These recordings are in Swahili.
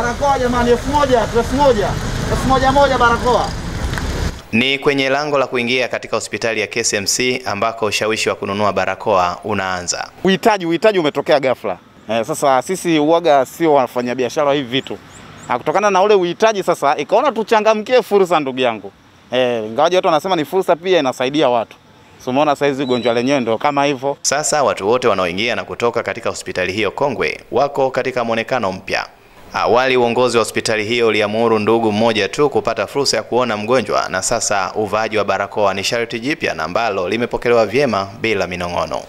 Barakoa jamani, elfu moja elfu moja elfu moja moja barakoa. Ni kwenye lango la kuingia katika hospitali ya KCMC ambako ushawishi wa kununua barakoa unaanza. Uhitaji uhitaji umetokea ghafla. Eh, sasa sisi uwaga sio wafanyabiashara hivi vitu. Na kutokana na ule uhitaji sasa ikaona tuchangamkie fursa ndugu yangu. Eh, ingawaje watu wanasema ni fursa pia inasaidia watu. So umeona saizi gonjwa lenyewe ndio kama hivyo. Sasa watu wote wanaoingia na kutoka katika hospitali hiyo kongwe wako katika mwonekano mpya. Awali uongozi wa hospitali hiyo uliamuru ndugu mmoja tu kupata fursa ya kuona mgonjwa, na sasa uvaaji wa barakoa ni sharti jipya na ambalo limepokelewa vyema bila minong'ono.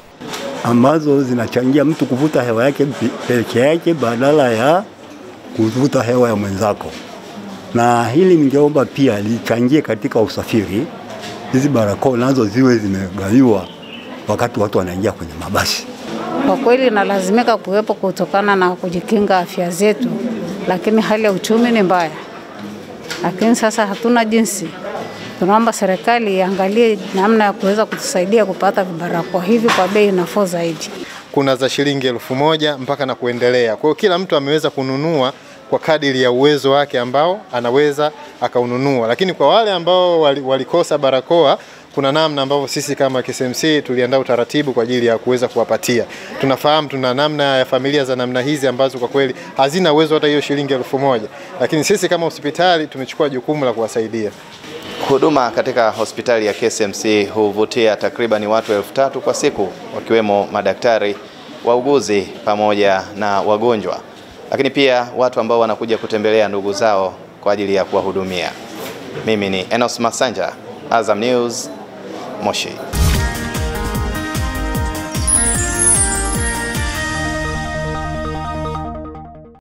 ambazo zinachangia mtu kuvuta hewa yake peke yake badala ya kuvuta hewa ya mwenzako. Na hili ningeomba pia lichangie katika usafiri, hizi barakoa nazo ziwe zimegawiwa wakati watu wanaingia kwenye mabasi. Kwa kweli nalazimika kuwepo kutokana na kujikinga afya zetu, lakini hali ya uchumi ni mbaya, lakini sasa hatuna jinsi. Tunaomba serikali iangalie namna ya kuweza kutusaidia kupata vibarakoa hivi kwa bei nafuu zaidi. kuna za shilingi elfu moja mpaka na kuendelea. Kwa hiyo kila mtu ameweza kununua kwa kadiri ya uwezo wake ambao anaweza akaununua, lakini kwa wale ambao wali- walikosa barakoa kuna namna ambavyo sisi kama KCMC tuliandaa utaratibu kwa ajili ya kuweza kuwapatia. Tunafahamu tuna namna ya familia za namna hizi ambazo kwa kweli hazina uwezo hata hiyo shilingi elfu moja, lakini sisi kama hospitali tumechukua jukumu la kuwasaidia. Huduma katika hospitali ya KCMC huvutia takriban watu elfu tatu kwa siku, wakiwemo madaktari, wauguzi pamoja na wagonjwa, lakini pia watu ambao wanakuja kutembelea ndugu zao kwa ajili ya kuwahudumia. Mimi ni Enos Masanja, Azam News, 莫西。